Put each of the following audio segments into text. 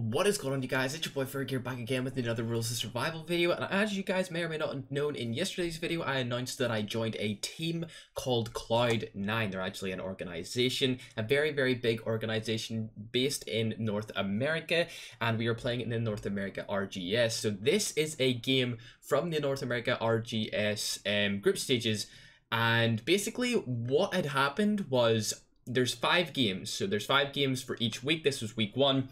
What is going on you guys? It's your boy Ferg here back again with another Rules of Survival video and as you guys may or may not have known in yesterday's video I announced that I joined a team called Cloud9. They're actually an organization, a very very big organization based in North America and we are playing in the North America RGS. So this is a game from the North America RGS um, group stages and basically what had happened was there's five games so there's five games for each week this was week one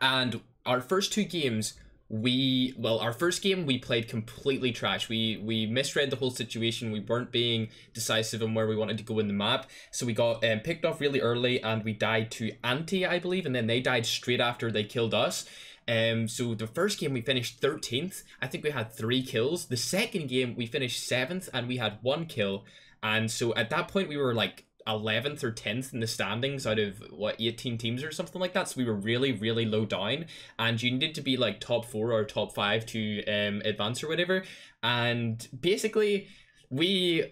and our first two games we well our first game we played completely trash we we misread the whole situation we weren't being decisive on where we wanted to go in the map so we got um, picked off really early and we died to anti i believe and then they died straight after they killed us um, so the first game we finished 13th. I think we had three kills. The second game we finished 7th and we had one kill. And so at that point we were like 11th or 10th in the standings out of what 18 teams or something like that. So we were really really low down. And you needed to be like top 4 or top 5 to um advance or whatever. And basically we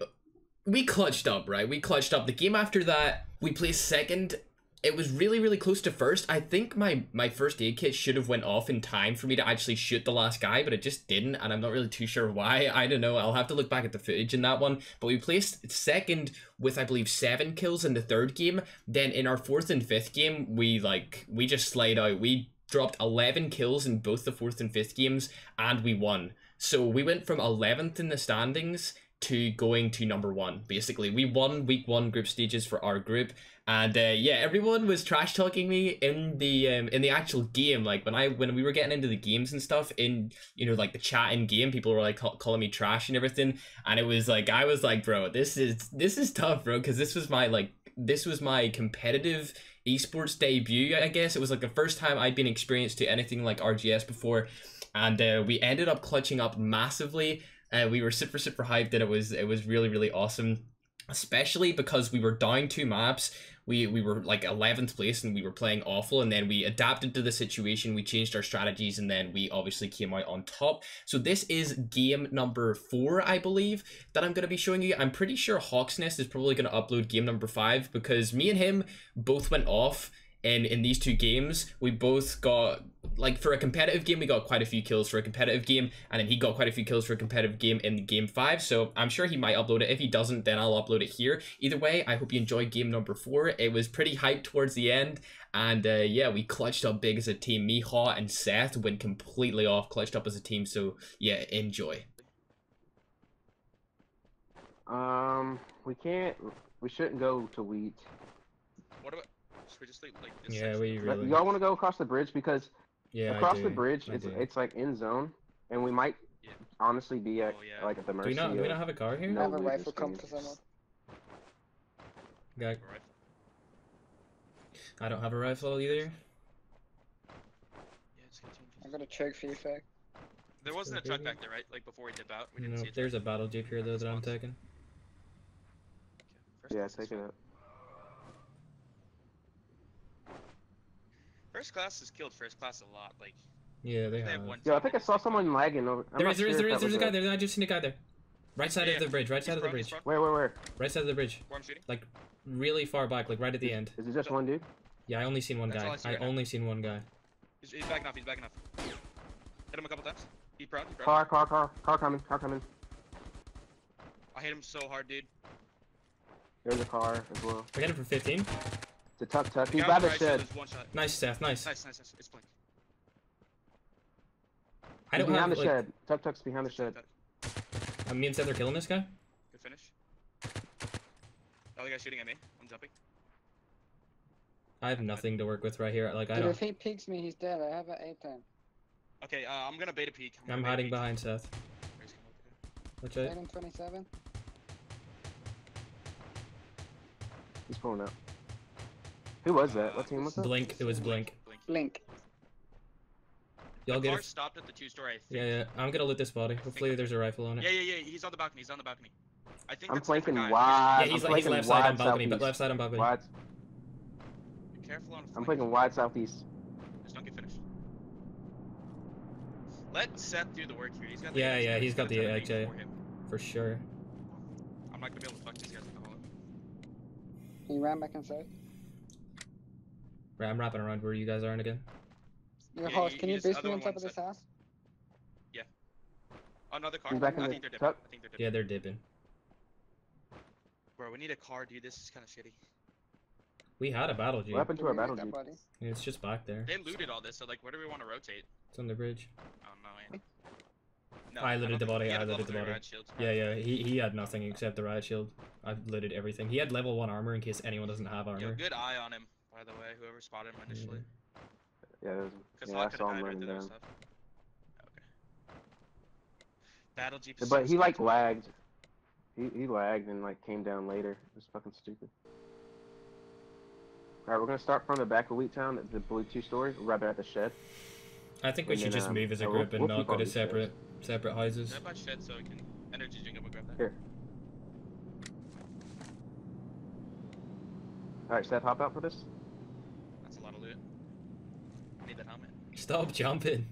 we clutched up right? We clutched up. The game after that we placed second it was really really close to first. I think my my first aid kit should have went off in time for me to actually shoot the last guy but it just didn't and i'm not really too sure why. I don't know. I'll have to look back at the footage in that one. But we placed second with i believe seven kills in the third game. Then in our fourth and fifth game we like we just slayed out. We dropped 11 kills in both the fourth and fifth games and we won. So we went from 11th in the standings to going to number one basically. We won week one group stages for our group and uh, yeah everyone was trash talking me in the um, in the actual game. Like when i when we were getting into the games and stuff in you know like the chat in game people were like call- calling me trash and everything and it was like i was like bro this is this is tough bro because this was my like this was my competitive esports debut i guess. It was like the first time i'd been experienced to anything like rgs before and uh, we ended up clutching up massively uh, we were super super hyped and it was it was really really awesome. Especially because we were down two maps. We we were like 11th place and we were playing awful and then we adapted to the situation. We changed our strategies and then we obviously came out on top. So this is game number four i believe that i'm going to be showing you. I'm pretty sure hawksnest is probably going to upload game number five because me and him both went off in in these two games we both got like for a competitive game we got quite a few kills for a competitive game and then he got quite a few kills for a competitive game in game five so i'm sure he might upload it if he doesn't then i'll upload it here either way i hope you enjoyed game number four it was pretty hyped towards the end and uh, yeah we clutched up big as a team me Haw, and seth went completely off clutched up as a team so yeah enjoy Um, we can't. We shouldn't go to wheat. What about? Should we just like like? this yeah section? we really Y'all want to go across the bridge because yeah across the bridge, I it's do. it's like in zone, and we might Yeah. honestly be at Oh, yeah. like at the mercy. do we not do we not have a car here No, I have a rifle just come need- for someone. Guy- Alright. i don't have a rifle either Yeah, it's continue. I got a choke for you, Fact. There wasn't a truck back there, right? Like before we dip out, we didn't no see a there's a battle jeep here though that i'm taking Okay, Yeah, class is take it fine. First class has killed first class a lot. Like yeah they they have have one. Yo, I think I saw someone lagging over. I'm There not is, there is, sure there if is, that there's a guy there. I just seen a guy there. Right side Yeah, of the bridge, right side of the bridge. Where, where, where? Right side of the bridge. Where I'm shooting. Like, really far back, like right at the end. Is it just one dude? Yeah, I only seen one That's guy. I see right now. only seen one guy. He's, he's backing off. He's backing off. Hit him a couple times. He proud. He proud. Car, car, car, car coming, car coming. I hit him so hard, dude. There's a car as well. I got him for 15. It's a tuk-tuk. He's Guy by the shed. there's One shot. Nice, Seth. Nice. Nice, nice, nice. It's blink. I don't behind have, the like, shed. Tuk-tuk's behind the shed. uh, me and Seth are killing this guy. Good finish. The other guy shooting at me. I'm jumping. I have nothing to work with right here. Like, I Dude, don't. if he peeks me, he's dead. I have an A time. Okay, uh, I'm gonna beta peek. gonna I'm hiding peek. behind Seth. Where's he? Which I. 27. He's pulling out. Who was that? What team was that? Blink. It was Blink. Blink. Blink. Y'all get car it. stopped at the two-story. Yeah, yeah. I'm gonna loot this body. Hopefully, there's a rifle on it. Yeah, yeah, yeah. He's on the balcony. He's on the balcony. I think I'm that's flanking wide. Yeah, he's, I'm like, he's left side on wide balcony, but left side on balcony. Wide. Be careful on. I'm flank. flanking wide southeast. Just don't get finished. Let Seth do the work here. He's got the Yeah, edge. yeah, I'm he's got gonna the try to edge, make yeah. for him. For sure. I'm not gonna be able to fuck these guys with the whole. He ran back inside. Right, I'm wrapping around where you guys are in again. Yo, Yeah, Hawks, he- can you he's boost me on top of this side. house? Another car. He's back I the think they're dipping. I think they're dipping. Yeah, they're dipping. Bro, we need a car, dude. This is kind of shitty. We had a battle jeep. What happened to our battle that jeep? body? It's just back there. They looted all this, so like, where do we want to rotate? It's on the bridge. I don't know. Man. No, I don't looted the body, he had I a level looted the body. Yeah, yeah. He he had nothing except the riot shield. I've looted everything. He had level one armor in case anyone doesn't have armor. Yo, armor. good eye on him, by the way. Whoever spotted him initially. Yeah, there's, Because yeah, Hawk I could saw have him running down. stuff. Okay. Battle Jeep. But he like scary. lagged. He he lagged and like came down later. It was fucking stupid. All right, we're gonna start from the back of Wheat Town, the- the blue two story, right at the shed. I think we And should then, just um, move as a yeah, we'll- group and we'll not go to these sheds. separate separate houses. Step by shed so we can energy drink up and grab that. Here. All right, Seth, hop out for this. That's a lot of loot. I need that helmet. Stop jumping.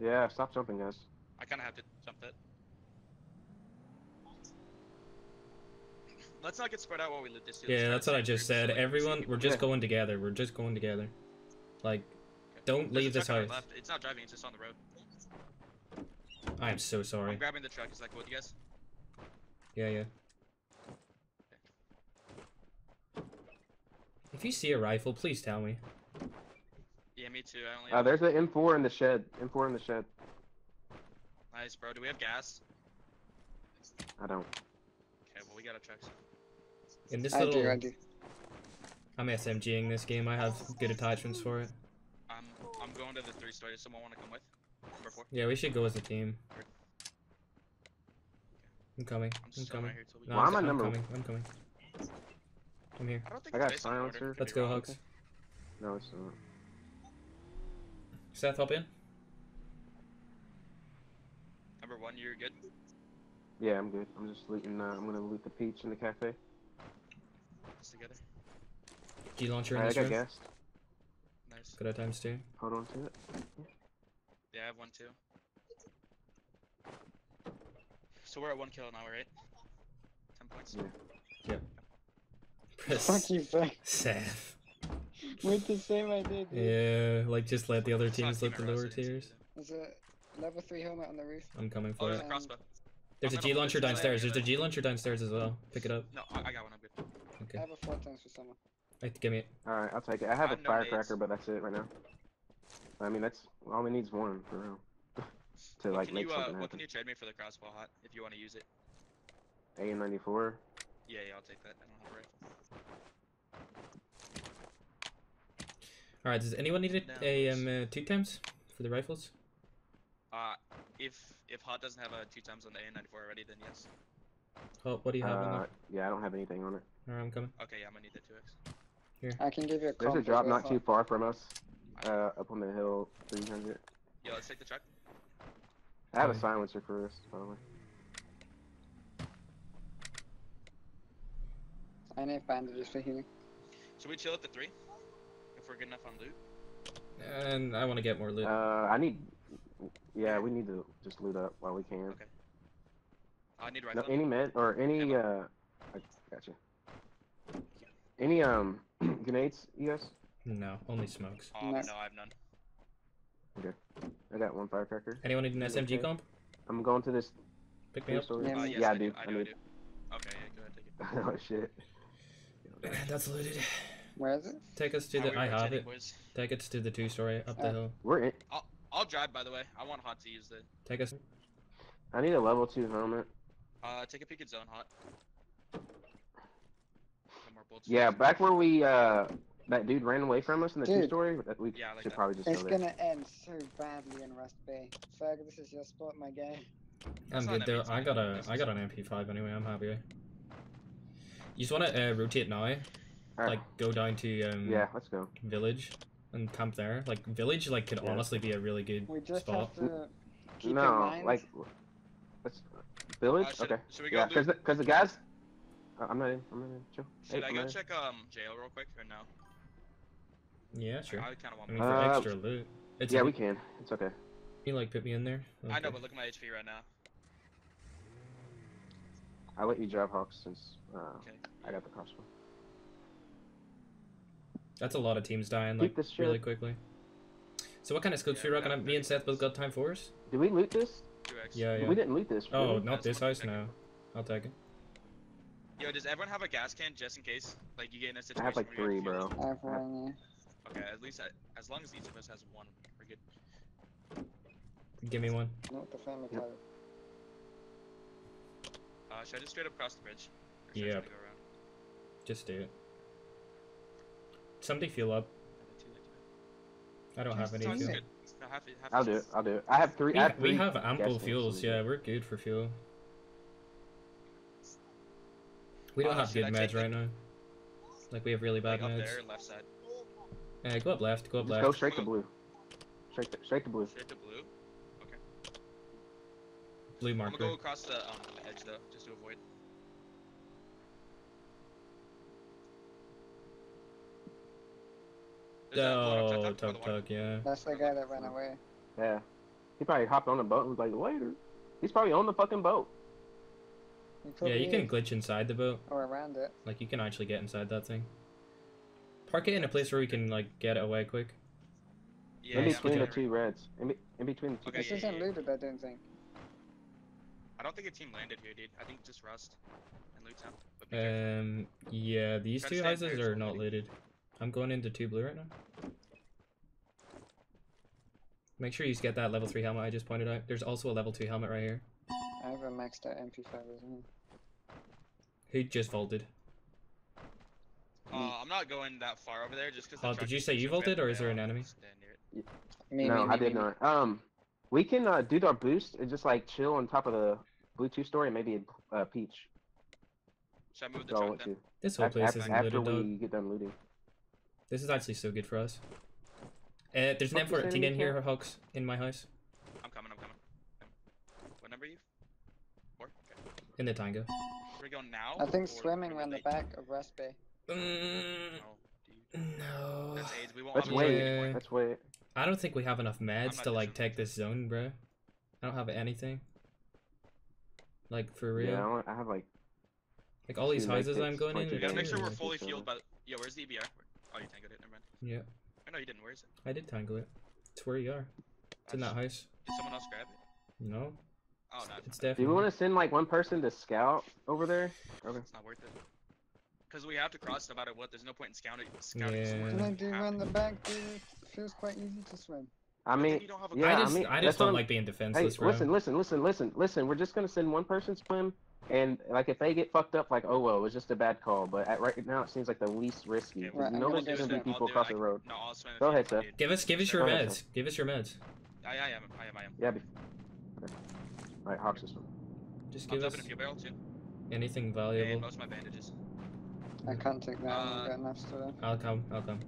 Yeah, stop jumping, guys. I kind of have to jump that. Let's not get spread out while we loot this. dude. Let's Yeah, that's what I just groups so, said. like, Everyone, we're just Yeah. going together. We're just going together. Like, Okay. don't There's leave this truck house. left. It's not driving. It's just on the road. I am so sorry. I'm grabbing the truck. Is that cool with you guys? Yeah, yeah. If you see a rifle, please tell me. Yeah, me too. I only. Uh, there's an M4 in the shed. M4 in the shed. Nice, bro. Do we have gas? I don't. Okay, well we got a truck. In this I little, do, I do. I'm SMGing this game. I have good attachments for it. I'm I'm going to the three story. Does someone want to come with? Number four. Yeah, we should go as a team. I'm coming. I'm I'm coming. right here till we. No, Why I'm, am I I'm number- coming. I'm coming. I'm here. I don't think I got based silencer. Let's go, wrong. Hugs. No, it's not. Seth, help in. Number one, you're good. Yeah, I'm good. I'm just looting. Uh, I'm gonna loot the peach in the cafe. Just together. G launcher in Alright, I this got room. gas. Nice. Good at times too. Hold on to it. Yeah, I have one too. So we're at one kill now, right? Ten points. Yeah. Press Fuck you, Frank. Seth. With the same idea, dude. Yeah, like just let the other It's teams let the lower tiers. easy. There's a level 3 helmet on the roof. I'm coming Oh, for there's it. a crossbow. There's a I'm G gonna launcher downstairs. There's a G launcher downstairs as well. Pick it up. No, I, I got one. I'm good. I have a 4 times for someone. Right, give me it. All right, I'll take it. I have I a no firecracker, nades. but that's it right now. I mean, that's all it needs one for real. to what like can make you uh, something what can you trade me for the crossbow hot if you want to use it? A94. Yeah, yeah, I'll take that. I don't have a rifle. All right. Does anyone need No, a, a um uh, two times for the rifles? Uh, if if hot doesn't have a two times on the A94 already, then yes. Oh, what do you have on Uh, there? yeah, I don't have anything on it. All right, I'm coming. Okay, yeah, I'm gonna need that 2x. Here. I can give you a There's a as drop not too far from us. Uh, up on the hill, 300. Yeah, let's take the truck. I have a silencer for this, by the way. I need bandages for healing. Should we chill at the three? If we're good enough on loot. And I want to get more loot. Uh, I need. Yeah, we need to just loot up while we can. Okay. I need No, rifle. any med or any uh, I gotcha. Any um grenades, you guys? no, only smokes. Oh, No. no, I have none. Okay, I got one firecracker. Anyone need an SMG okay? comp? I'm going to this Pick me up. Yeah, Uh, yes, yeah, I I do. do. I I do. I do. do. Okay, yeah, go ahead, take it. oh shit. That's looted. Where is it? Take us to the. I have it. boys? Take us to the two story up the Uh, hill. We're in. I'll I'll drive. By the way, I want hot to use the. Take us. I need a level two helmet. Uh, take a peek at zone hot. More. Yeah, back where we uh that dude ran away from us in the two story. We Yeah, like should that. probably just It's go there. gonna end so badly in Rust Bay. Ferg, this is your spot, my guy. I'm That's not good an though. I got a this I is- got an MP5 anyway. I'm happy. You just want to uh, rotate now, Alright. like go down to um Yeah, let's go. village and camp there. Like village, like could Yeah. honestly be a really good We just spot. have to keep in no, mind. like let's village. Uh, should, okay. should we go Yeah, because the, cause the guys. Uh, I'm not in. I'm not in. Chill. Should Hey, I I'm go not in. check um jail real quick or no? Yeah, sure. I, kind of I want. mean, for Uh, extra loot. It's Yeah, like- we can. It's okay. You like put me in there? I know, but look at my HP right now. I'll let you drive Hawks since uh, Okay. I got the crossbow. That's a lot of teams dying like this really quickly. So what kind of scopes Yeah, we rocking yeah, up? Me and Seth both got time fours? Did we loot this? Yeah, yeah. We didn't loot this. Oh, really. not this one house? second. No. I'll take it. Yo, does everyone have a gas can just in case? Like you get in a situation. I have like where three, bro. I have one. Okay, at least I, as long as each of us has one, we're good. Give me one. Not the family Yep. card. Uh, should I just straight up cross the bridge? Or should I try go around? Just do it. Somebody fuel up. Too late, too late. I don't have any fuel. good. No, half, half I'll do it. I'll do it. I have three. We, I have, we have ample fuels, yeah, we're good for fuel. We don't Uh, have good I meds take the- right now. Like we have really bad Like up meds. there, left side. Uh, go up left, go up Just left. go straight to blue. Straight to, straight to blue. Straight to blue. Blue I'm marker. gonna go across the um, edge though, just to avoid. There's that blown up Oh, tuk-tuk by the tug water. tug, yeah. That's the guy that ran away. Yeah. He probably hopped on the boat and was like, later. He's probably on the fucking boat. Yeah, you can glitch inside the boat. Or around it. Like you can actually get inside that thing. Park it in a place where we can like get it away quick. Yeah, in between I'm the two reds. In, be, in between the two. Okay, this yeah, isn't yeah, yeah. looted, I don't think. I don't think a team landed here, dude. I think just Rust and Loot Town. But be careful. Um, yeah, these two houses are not waiting. looted. I'm going into two blue right now. Make sure you get that level 3 helmet I just pointed out. There's also a level 2 helmet right here. I have a maxed out MP5 as well. Who just vaulted? Uh, I'm not going that far over there just because. Oh, did you say you vaulted, or is there an enemy? Me, uh, no, me, me, I did me, me. not. Um, we can uh, do our boost and just like chill on top of the blue two story and maybe a uh, peach. Should I move the So truck then? This whole place after, isn't after looted, we dog. get done looting. This is actually so good for us. Uh, there's an What was M14 in again? here, Hawks, in my house. I'm coming. I'm coming. What number are you? Four. Okay. In the Tango. Are we going now? I think swimming around the back of Rust Bay. Mm, No, no. That's AIDS. We won't Let's wait. enough anymore. Let's wait. I don't think we have enough meds to like take this zone, bro. I don't have anything. Like for real. Yeah, I, want, I have like. Like all these Two med houses I'm going in. twenty We gotta make sure we're fully Sure. fueled by. Yo, where's the EBR? Oh, you tangled it. Never mind. Yeah, I know you didn't. Where is it? I did tangle it. It's where you are. It's in that Nice. house. Did someone else grab it? No, Oh no, it's Do definitely. we want to send like one person to scout over there? Okay. it's not worth it. Because we have to cross no matter what. There's no point in scouting. scouting Yeah. somewhere Can I do have run to the back, dude? Feels quite easy to swim. I mean, you don't have a yeah, I just, mean, I just don't what I'm- like being Hey, defenseless, bro. listen, listen, listen, listen, listen. We're just gonna send one person swim, and like if they get fucked up, like oh well, it was just a bad call. But at, right now, it seems like the least risky. Okay, 'cause Right, you I'm gonna there's do gonna be people across the road. No, I'll swim. Go ahead, want, Seth. Give us, give us your Go ahead, meds. Give us your meds. I, I am. I am. I am. Yeah. Be... Okay. All right, Hawks this one. Just I'm give us dumping a fuel barrel too. anything And valuable. most of my bandages. I can't take that. Uh, haven't got enough still. I'll come. I'll come.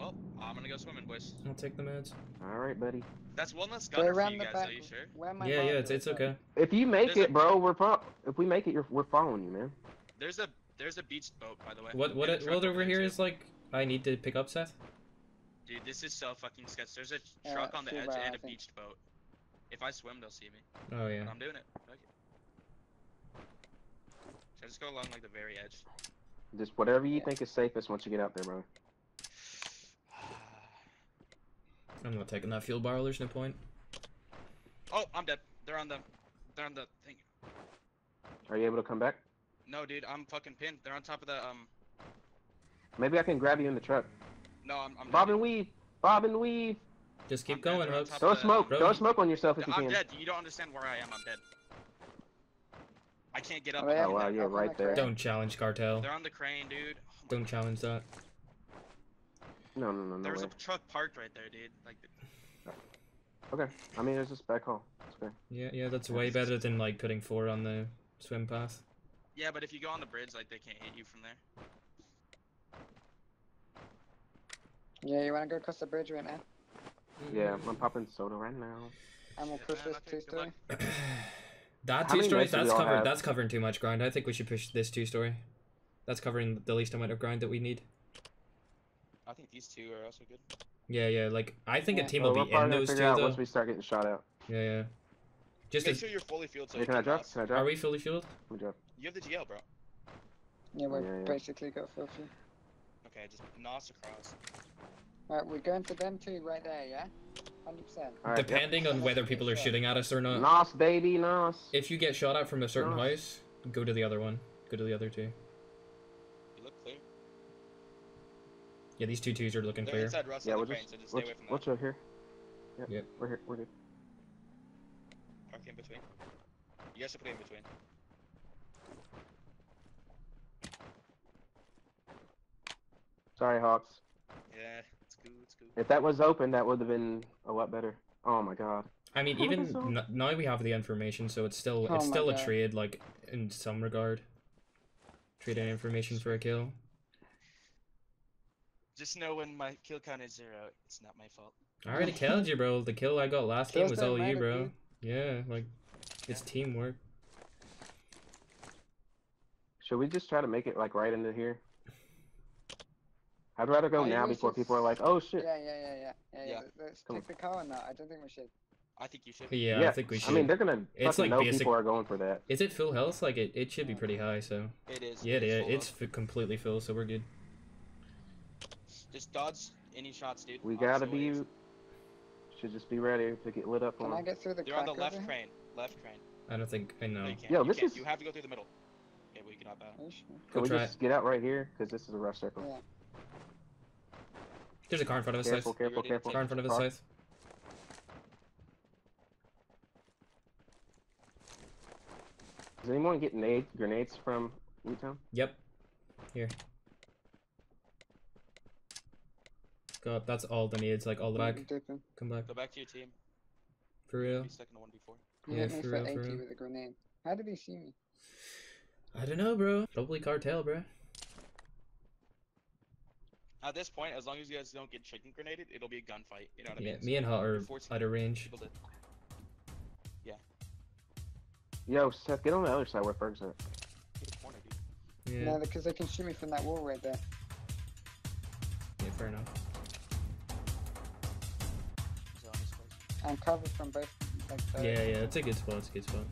Here's the check. Well, I'm gonna go swimming, boys. I'll take the meds. All right, buddy. That's one less Go gunner for around you the guys. back. Are you sure? Where am I? Yeah, yeah, it's it's okay. If you make There's it, a- bro, we're pro- if we make it, you're we're following you, man. There's a there's a beached boat, by the way. What what it, truck what over there, here too. is like? I need to pick up Seth. Dude, this is so fucking sketch. There's a truck on the edge barrel, and I a think. beached boat. If I swim, they'll see me. Oh yeah. But I'm doing it. Fuck it. Should I just go along like the very edge? Just whatever you Yeah. think is safest once you get out there, bro. I'm not taking that fuel barrel. There's no point. oh, I'm dead. They're on the they're on the thing. Are you able to come back? No, dude, I'm fucking pinned. They're on top of the um. Maybe I can grab you in the truck. No, I'm. I'm Bob dead, and weave. Bob and weave. Just keep I'm going, they're on Hooks. Throw smoke. Bro. Throw smoke on yourself if dude. you I'm can. dead. You don't understand where I am. I'm dead. I can't get up. Oh, yeah, wow, you're right there. Don't challenge cartel. They're on the crane, dude. Oh Don't challenge that. No, no, no, no There was way. a truck parked right there, dude. Like, Okay. I mean, it's just back call. It's okay. Yeah, yeah, that's way better than like putting four on the swim path. yeah, but if you go on the bridge, like they can't hit you from there. Yeah, you wanna go across the bridge right now? Yeah, I'm popping soda right now. And we'll Yeah, push man, this okay, two-story. that two many story, meds do we that's all covered. have? That's covering too much ground. I think we should push this two story. That's covering the least amount of ground that we need. I think these two are also good. Yeah, yeah. Like I think Yeah. a team Well, will we're be in those two figure out though. once we start getting shot out. Yeah, yeah. Just Make as, sure you're fully fueled so Hey, you can I can drop? boss. Can I drop? are we fully fueled? Let me drop. You have the GL, bro. Yeah, we're oh, yeah, yeah. basically got filthy. Okay, just nos across. Alright, we're going for them two right there, yeah? 100%. All right, yep. Depending on whether people are shooting at us or not. Nos, baby, nos. If you get shot at from a certain Nice. house, go to the other one. Go to the other two. You look clear. Yeah, these two twos are looking They're clear. inside Rust Yeah, we're the crane, just so just stay watch, away from that. watch out here. Yep. Yep. We're here. We're good. Park in between. You guys should play in between. Sorry, Hawks. Yeah, it's cool, it's cool. If that was open, that would have been a lot better. Oh my god. I mean, even that's now we have the information, so it's still Oh it's my still a trade, like in some regard. Trading information for a kill. Just know when my kill count is zero, it's not my fault. I already killed you, bro. The kill I got last game was don't all you, bro. dude. Yeah, like it's teamwork. Should we just try to make it like right into here? I'd rather go I now before it's- people are like, "Oh shit." Yeah, yeah, yeah, yeah. Yeah, yeah. Yeah. let- Let's Come take the car on that. I don't think we should. I think you should. Yeah, I think we should. I mean, they're gonna. It's like know basic- people are going for that. Is it full health? Like it, it should be pretty high. So It is. yeah, it is yeah, full it's completely full. So we're good. Just dodge any shots, dude. We gotta be. Should just be ready to get lit up Can I on. get through the They're on the left over here? crane. Left crane. I don't think I know. No, you can't. Yo, you this can't. is- You have to go through the middle. Okay, well, you can hop out. Are you sure? Go Can we try just get out right here? Because this is a rough circle. Yeah. There's a car in front of us. Careful, South. You careful, ready careful. Car in front of us. Car. South. Does anyone get nades, grenades from Newtown? Yep. Here. Go up. That's all the needs. Like all the back. Mm, Come back. Go back to your team. For real. Be stuck in a 1v4. He Yeah, for for, real, for real. with a grenade. How did he see me? I don't know, bro. Probably cartel, bro. At this point, as long as you guys don't get chicken grenaded, it'll be a gunfight. You know what I Yeah, mean? me and Hot are Unfortunately, out of range. People that Yo, Seth, get on the other side where Ferg's at. hit the corner, dude. Yeah. No, because they can shoot me from that wall right there. Yeah, fair enough. I'm covered from both, like, the, Yeah, yeah, it's a good spot. It's a good spot.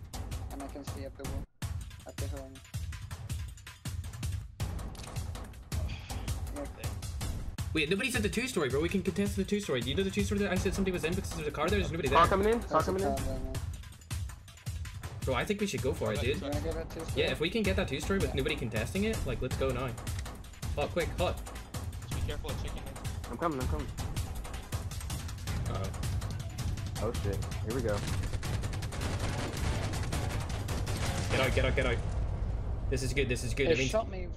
and I can see up the wall, up the hill. Wait, nobody said the two story, bro. We can contest the two story. Do you know the two story that I said somebody was in because there's a car there? There's nobody there. Car coming in. Car There's coming in. car there now. Bro, I think we should go for it, dude. You wanna get that two Yeah, if we can get that two story with nobody contesting it, like, let's go now. Hot, quick, hot. Just be careful of chicken. I'm coming. I'm coming. Oh. Oh shit. Here we go. Get out, get out, get out. This is good, this is good. They I mean, shot me.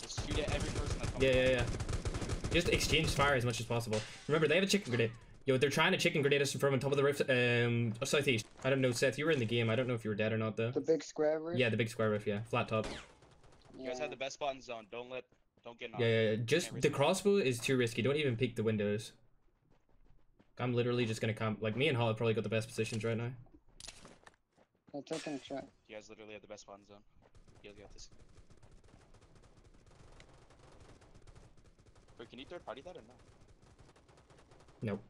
Just shoot at every person that comes. yeah, yeah, yeah. Just exchange fire as much as possible. Remember, they have a chicken grenade. Yo, they're trying to chicken grenade us from on top of the roof, um, southeast. I don't know, Seth, you were in the game. I don't know if you were dead or not, though. the big square roof. Yeah, the big square roof, yeah. Flat top. You guys have the best spot in zone. Don't let, don't get. Yeah, yeah, yeah. Just the crossbow is too risky. Don't even peek the windows. I'm literally just gonna come. Like me and Hall have probably got the best positions right now. They're taking a shot. You guys literally have the best spot in zone. You'll get this. Wait, can you third party that or no? Nope.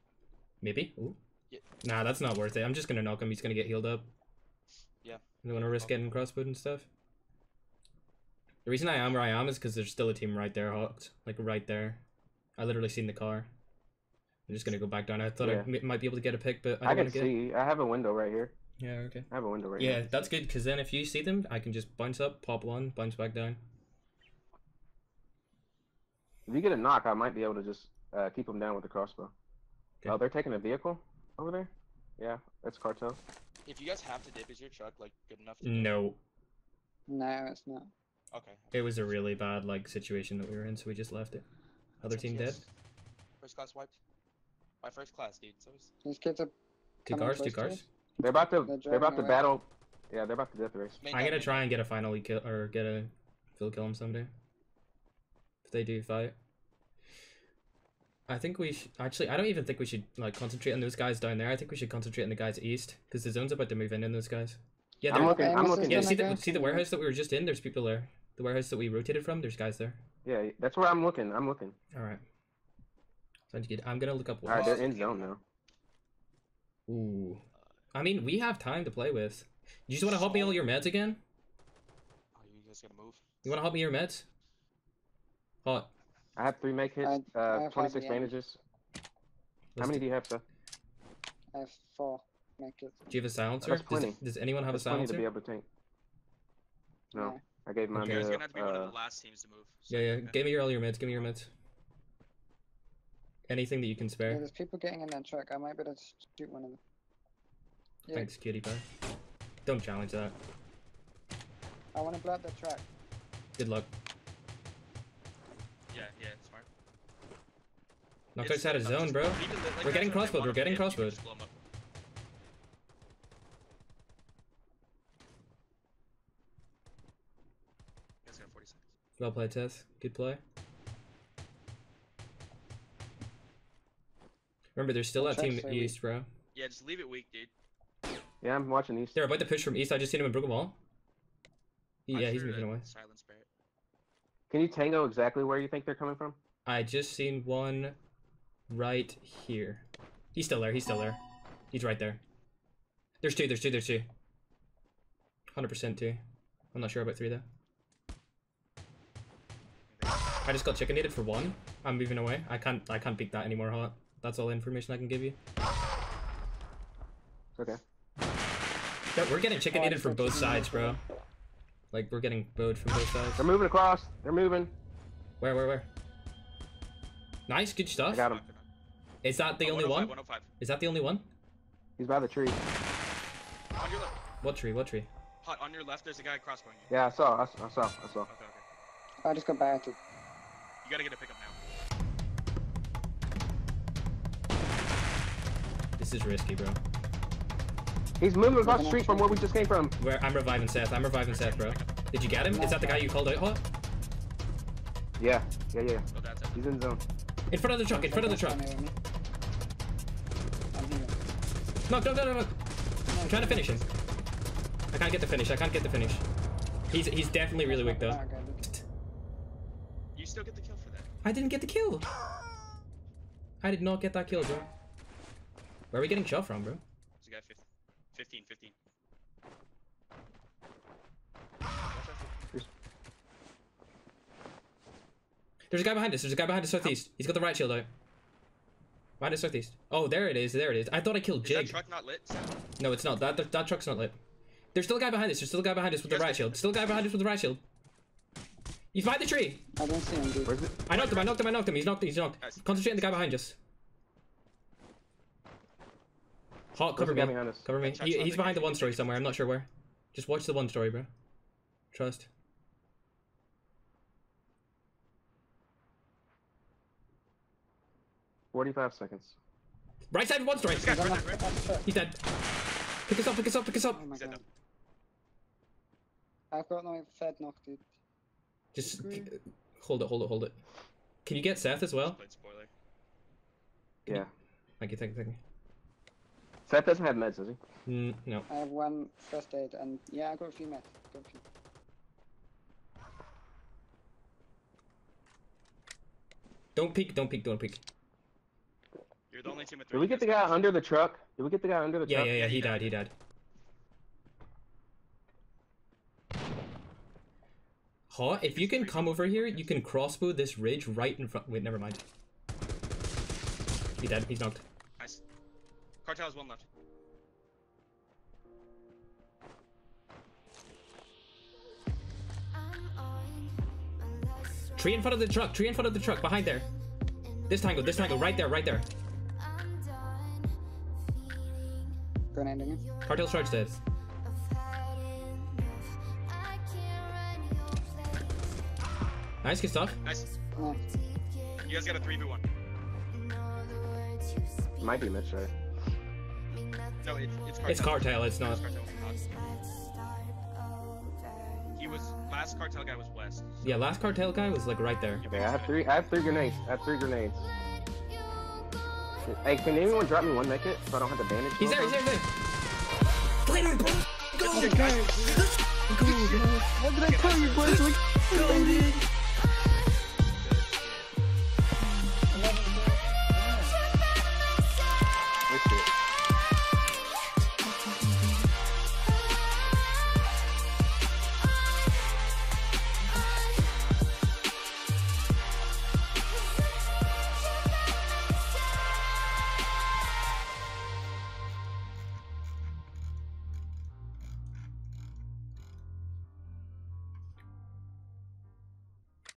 Maybe. Ooh. Yeah. Nah, that's not worth it. I'm just gonna knock him. He's gonna get healed up. Yeah. I don't want to risk getting crossbowed and stuff. The reason I am where I am is because there's still a team right there, hooked. Like right there. I literally seen the car. I'm just gonna go back down. I thought I Yeah. m- might be able to get a pick, but I I, can get. see. I have a window right here. Yeah. Okay. I have a window right Yeah, here. Yeah, that's good because then if you see them, I can just bounce up, pop one, bounce back down. If you get a knock, I might be able to just uh, keep them down with the crossbow. Okay. Oh, they're taking a vehicle over there. Yeah, that's cartel. If you guys have to dip, is your truck like good enough? To No, No, it's not. Okay. it was a really bad like situation that we were in, so we just left it. Other team dead. First class wiped. My first class, dude. So it's These kids are Two cars, two cars. us? They're about to. They're They're, about to driving away. battle. Yeah, they're about to death race. main I'm gonna try and get a finally kill or get a full kill him someday. If they do fight. I think we should, actually. I don't even think we should like concentrate on those guys down there. I think we should concentrate on the guys east because the zone's about to move in on those guys. Yeah, I'm they're- looking. I'm looking. yeah. See the see the warehouse that we were just in. There's people there. The warehouse that we rotated from. There's guys there. Yeah, that's where I'm looking. I'm looking. All right. Sounds good. I'm gonna look up. All right, they're in zone now. Ooh. I mean, we have time to play with. You just want to help me all your meds again? Oh, you guys gotta move. You wanna help me your meds? Hot. I have three make hits, I- I uh, have 26 five, bandages. How many do, do you have, sir? I have four. Make it. do you have a silencer? That's Does, plenty. does anyone have a That's plenty to be able to tank. No, No. I gave mine Okay. You guys to, are gonna have to be one of uh, the last teams to move. so- Yeah, yeah. okay. Give me your all your meds. Give me your meds. Anything that you can Yeah, spare. there's people getting in that truck. I might be able to shoot one of them. Yeah, Thanks, cutie pie. Don't challenge that. I want to blow up the truck. Good luck. Yeah, yeah, smart. Knocked It's outside of zone, bro. leave it lit, like We're getting are, crossbowed, we're getting them, crossbowed. just blow 'em up. You guys got 40 seconds. Well played, Tess. Good play. Remember, there's still I'll that team to stay weak. east, bro. Yeah, just leave it weak, dude. yeah, I'm watching east. They're about to push from east. I just seen him in Broken Wall. He- yeah, he's moving away. Silent spirit. Can you tango exactly where you think they're coming from? I just seen one right here. He's still there. He's still there. He's right there. There's two. There's two. There's two. Hundred percent two. I'm not sure about three though. I just got chicken needed for one. I'm moving away. I can't. I can't peek that anymore. Hot. That's all the information I can give you. Okay. Yeah, we're getting chicken Oh, I needed just from both sides, bro. Like we're getting bowed from both sides. They're moving across. They're moving. Where? Where? Where? Nice. Good stuff. I stuff. got him. Is that the Oh, only 105, one? 105. Is that the only one? He's by the tree. On your left. What tree? What tree? Hot, on your left, there's a guy crossbowing you. Yeah, I saw. I saw. I saw. Okay, okay. I just got battered. You gotta get a pickup now. This is risky, bro. He's moving across the street from where we just came from. Where I'm reviving Seth. I'm reviving Seth, bro. Did you get him? Is that the guy you called out? Hot? Yeah, yeah, yeah. Oh. He's in zone. In front of the truck. In front of the truck. No, no, no, no, no. I'm trying to finish him. I can't get the finish. I can't get the finish. He's he's definitely really weak though. Okay, look. You still get the kill for that. I didn't get the kill. I did not get that kill, bro. Where are we getting shot from, bro? There's a guy 15. 15, 15. There's a guy behind us. There's a guy behind us southeast. He's got the riot shield out. Behind us southeast. Oh, there it is. There it is. I thought I killed Is that Jig. truck not lit? Sam? No, it's not. That, that that truck's not lit. There's still a guy behind us. There's still a guy behind us with the riot shield. Still a guy behind us with the riot shield. He's behind the tree. I don't see him, dude. Where's it? I knocked him. I knocked him. I knocked him. He's knocked. He's knocked. Nice. Concentrate on the guy behind us. Hawk, cover Where's the me. Cover me. He, he's behind the one story somewhere. I'm not sure where. Just watch the one story, bro. Trust. Forty-five seconds. Right side of one story. This guy's He's on right right? He's dead. Pick us up. Pick us up. Pick us up. Oh my god. I've got no fed knock, dude. Just Agree. hold it. Hold it. Hold it. Can you get Seth as well? Played spoiler. Yeah. Thank you. Thank you. Thank you. Seth doesn't have meds, does he? Mm, no. I have one first aid, and yeah, I got a few meds. Got a few. Don't peek. Don't peek. Don't peek. You're the only team with Did we get the guy under the truck? Did we get the guy under the Yeah, truck? yeah, yeah. Yeah, He he died. died. He died. Huh? If you can come over here, you can crossbow this ridge right in front. Wait, never mind. He dead. He's knocked. Nice. Cartel has one left. Tree in front of the truck. Tree in front of the truck. Behind there. This tangle. This tangle. Right there. Right there. Grenading him. Cartel charge dead. Nice. Good stuff. Nice. No. You guys got a 3v1. Might be Mitch, right? No, it, it's Cartel. It's cartel. It's not. Cartel. He was last cartel guy was west. Yeah. Last cartel guy was like right there. Okay, I have three. I have three grenades. I have three grenades. Hey, can anyone drop me one medkit so I don't have to bandage? He's there. He's there. He's there. Go. What did I tell you, boys? Like, go, dude.